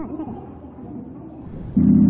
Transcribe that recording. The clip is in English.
Mm-hmm.